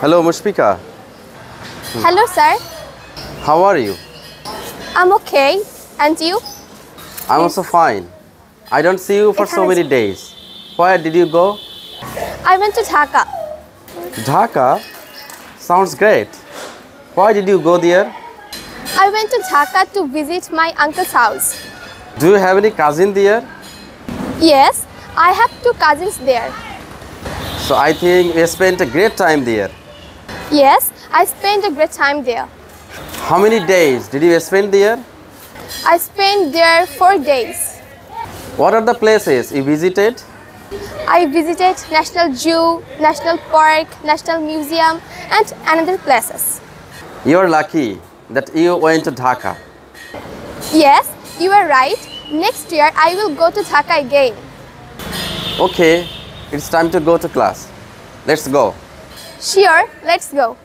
Hello, Musfika. Hello, sir. How are you? I'm okay. And you? I'm also fine. I don't see you for so many days. Where did you go? I went to Dhaka. Dhaka? Sounds great. Why did you go there? I went to Dhaka to visit my uncle's house. Do you have any cousin there? Yes, I have two cousins there. So I think we spent a great time there. Yes, I spent a great time there. How many days did you spend there? I spent there four days. What are the places you visited? I visited National Zoo, National Park, National Museum, and another places. You're lucky that you went to Dhaka. Yes, you are right. Next year I will go to Dhaka again. Okay, it's time to go to class. Let's go. Sure, let's go.